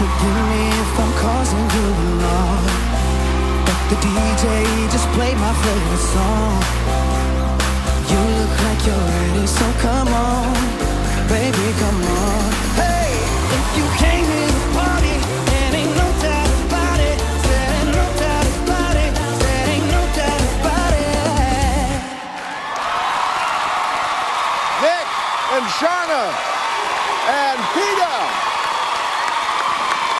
forgive me if I'm causing you alarm But the DJ just played my favorite song. You look like you're ready, so come on. Baby, come on. Hey, if you came to the party ain't no it. Ain't no it. Ain't no Nick and Sharna.